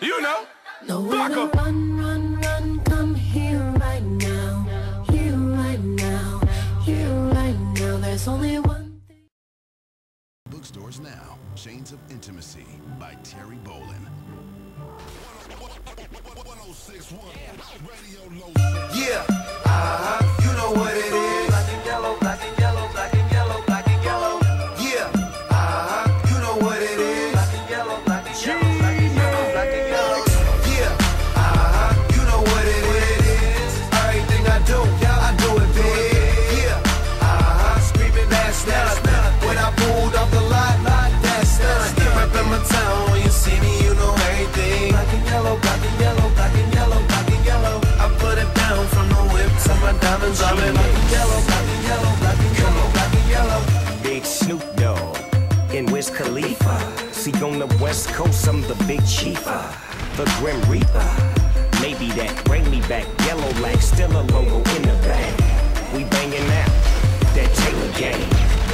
You know. Nowhere to run, run, run, come here right now. Here right now. Here right now. There's only one thing. Bookstores now. Chains of Intimacy by Terry Bolin. Yeah, uh-huh, you know what it is. West Coast, I'm the big chiefer, the Grim Reaper. Maybe that bring me back. Yellow like still a logo in the bag. We banging out that Taylor gang.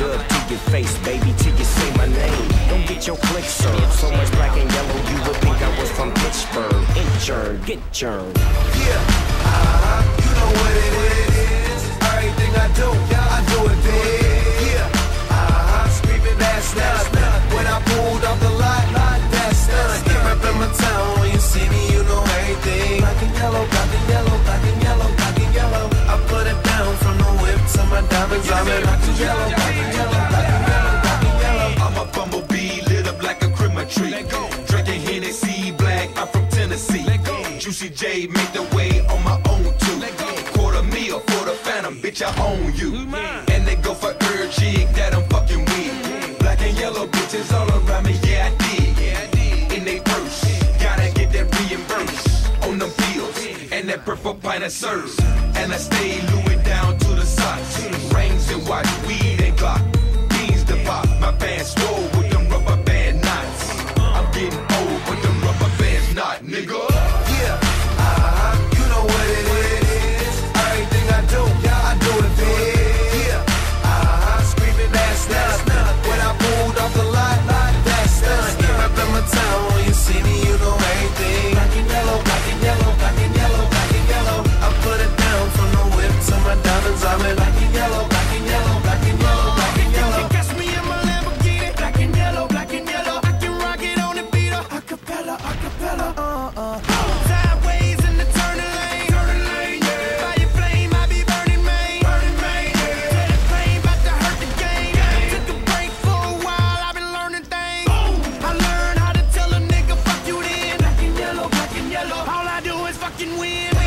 Dub to your face, baby, till you say my name. Don't get your click served. So much black and yellow, you would think I was from Pittsburgh. Inchurn, get churned. Yeah, uh-huh, you know what it is. Everything I do, I do it big. I'm and yellow, yellow, yellow. I'm a bumblebee, lit up like a Christmas tree. Drinking Hennessy black, I'm from Tennessee. Juicy J make the way on my own too. Quarter meal for the phantom, bitch, I own you. And they go for every chick that I'm fucking with. Black and yellow bitches all around me, yeah, I did. In they purse, gotta get that reimbursed on them bills. And that purple pint serve. And I stay Louis down. Watch, weed and Glock. Beans to pop, my pants swole with them rubber band knots. I'm getting old, but them rubber bands not, nigga. Is win.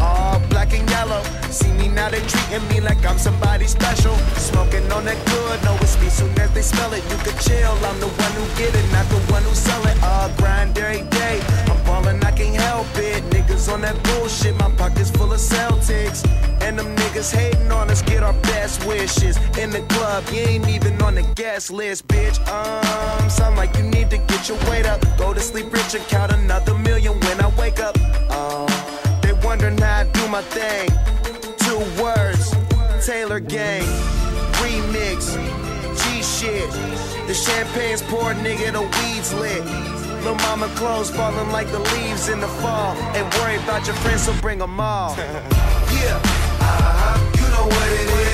All black and yellow. See me now, they treating me like I'm somebody special. Smoking on that good, know it's me soon as they smell it. You could chill, I'm the one who get it, not the one who sell it. Uh, grind every day, I'm ballin', I can't help it. Niggas on that bullshit, my pockets full of Celtics. And them niggas hating on us, get our best wishes. In the club, you ain't even on the guest list, bitch. Um, sound like you need to get your weight up. Go to sleep rich and count another my thing. Two words, Taylor Gang, remix, G shit. The champagne's poured, nigga, the weed's lit. Lil' mama clothes falling like the leaves in the fall. Ain't worry about your friends, so bring 'em all. Yeah, uh-huh, you know what it is.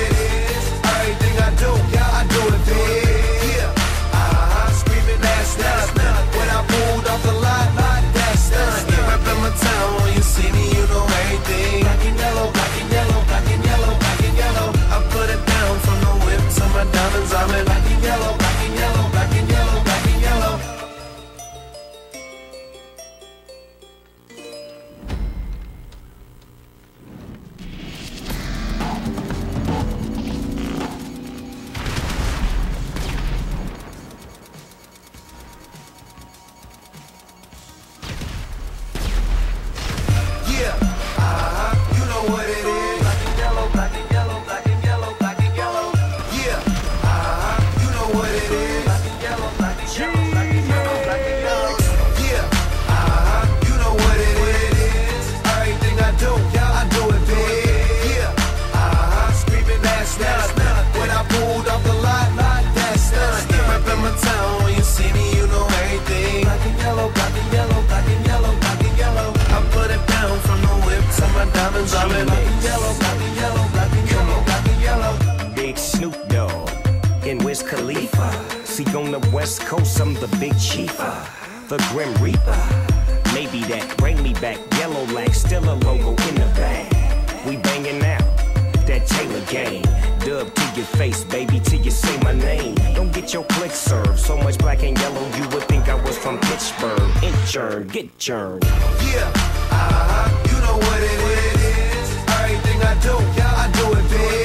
West Coast, I'm the big chiefa, the Grim Reaper. Maybe that bring me back. Yellow lack, still a logo in the bag. We banging out that Taylor gang. Dub to your face, baby, till you say my name. Don't get your click served. So much black and yellow, you would think I was from Pittsburgh. Inchurn, get churned. Yeah, uh-huh, you know what it is. Everything I do, I do it big.